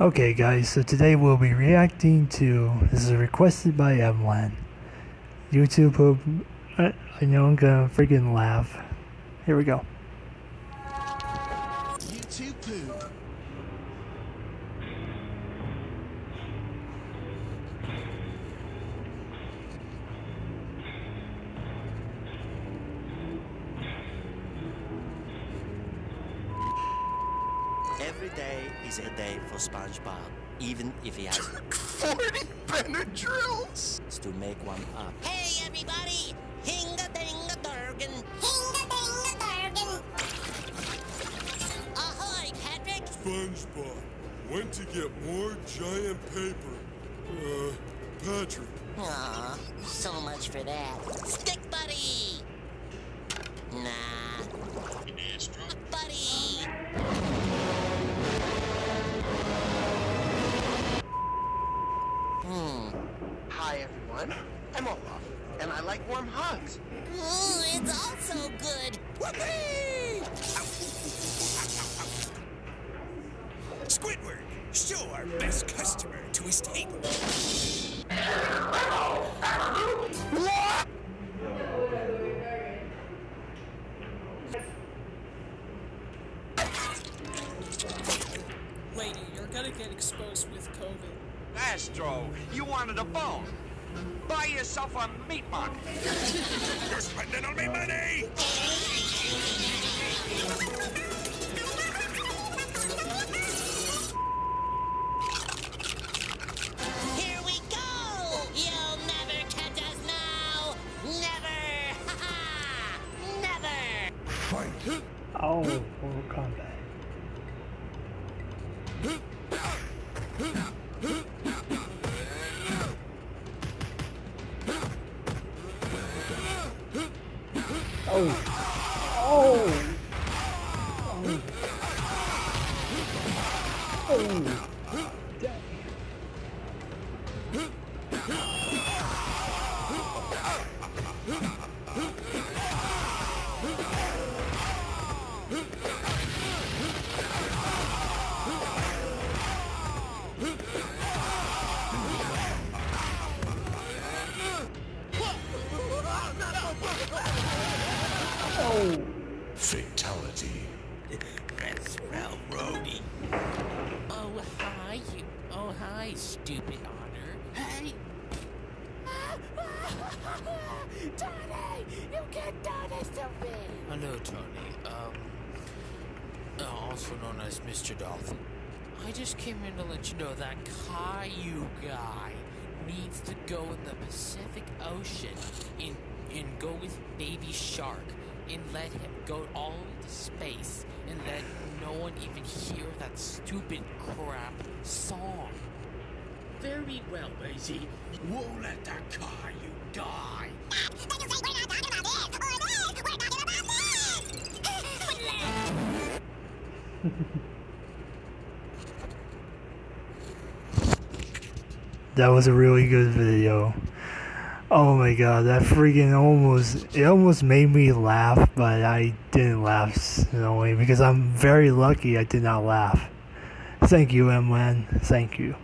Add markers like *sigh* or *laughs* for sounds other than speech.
Okay, guys, so today we'll be reacting to. This is requested by Evelyn. YouTube poop. I, I know I'm gonna freaking laugh. Here we go. YouTube poop. Every day is a day for SpongeBob, even if he has *laughs* 40 Benadryls! to make one up. Hey everybody! Hinga dinga durgan! Hinga dinga durgan! Ahoy, Patrick! SpongeBob went to get more giant paper. Uh, Patrick, Aw, so much for that. Stick buddy! Nah. Hi, everyone. I'm Olaf, and I like warm hugs. Ooh, it's also good! Whoopee! Squidward, show our best customer to his table. Lady, you're gonna get exposed with COVID. Astro, you wanted a bone. Buy yourself a meat market. You're spending on me money! Here we go! You'll never catch us now! Never! Ha ha! Never! Oh, Mortal Kombat. Oh. Oh. Oh. Oh. Fatality. That's railroady. Oh, hi, you. Oh, hi, stupid honor. Hey. Tony! You can't do this to me! Hello, Tony. Um, uh, also known as Mr. Dolphin. I just came in to let you know that Caillou guy needs to go in the Pacific Ocean and, and go with Baby Shark and let him go all into space and let no one even hear that stupid crap song. Very well, Daisy. We'll let that Caillou die. That was a really good video. Oh my god, that freaking almost it almost made me laugh, but I didn't laugh in a way because I'm very lucky I did not laugh. Thank you, M1. Thank you.